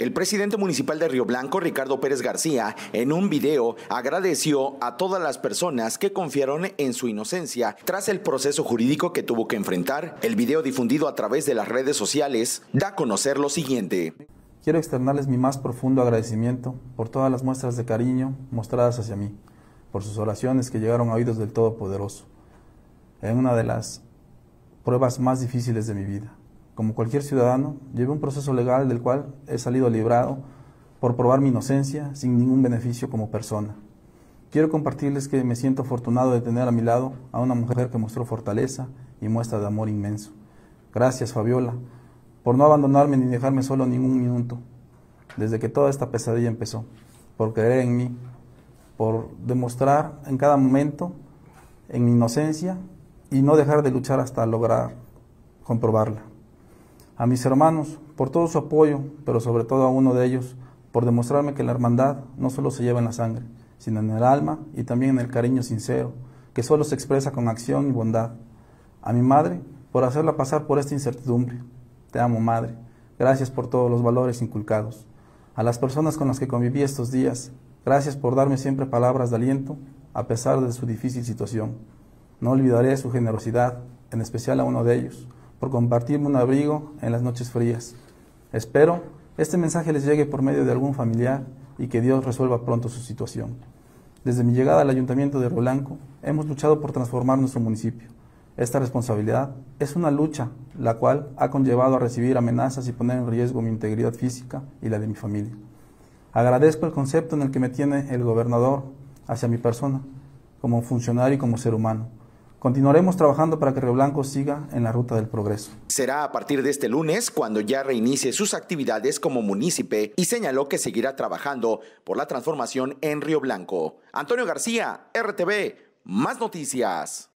El presidente municipal de Río Blanco, Ricardo Pérez García, en un video agradeció a todas las personas que confiaron en su inocencia tras el proceso jurídico que tuvo que enfrentar. El video difundido a través de las redes sociales da a conocer lo siguiente. Quiero externarles mi más profundo agradecimiento por todas las muestras de cariño mostradas hacia mí, por sus oraciones que llegaron a oídos del Todopoderoso, en una de las pruebas más difíciles de mi vida como cualquier ciudadano, llevé un proceso legal del cual he salido librado por probar mi inocencia sin ningún beneficio como persona. Quiero compartirles que me siento afortunado de tener a mi lado a una mujer que mostró fortaleza y muestra de amor inmenso. Gracias, Fabiola, por no abandonarme ni dejarme solo ningún minuto, desde que toda esta pesadilla empezó, por creer en mí, por demostrar en cada momento en mi inocencia y no dejar de luchar hasta lograr comprobarla a mis hermanos por todo su apoyo, pero sobre todo a uno de ellos por demostrarme que la hermandad no solo se lleva en la sangre, sino en el alma y también en el cariño sincero, que solo se expresa con acción y bondad. A mi madre por hacerla pasar por esta incertidumbre. Te amo, madre. Gracias por todos los valores inculcados. A las personas con las que conviví estos días, gracias por darme siempre palabras de aliento a pesar de su difícil situación. No olvidaré su generosidad, en especial a uno de ellos, por compartirme un abrigo en las noches frías. Espero este mensaje les llegue por medio de algún familiar y que Dios resuelva pronto su situación. Desde mi llegada al Ayuntamiento de Río hemos luchado por transformar nuestro municipio. Esta responsabilidad es una lucha la cual ha conllevado a recibir amenazas y poner en riesgo mi integridad física y la de mi familia. Agradezco el concepto en el que me tiene el gobernador hacia mi persona, como funcionario y como ser humano Continuaremos trabajando para que Río Blanco siga en la ruta del progreso. Será a partir de este lunes cuando ya reinicie sus actividades como munícipe y señaló que seguirá trabajando por la transformación en Río Blanco. Antonio García, RTV, más noticias.